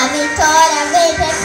A vitória vem pra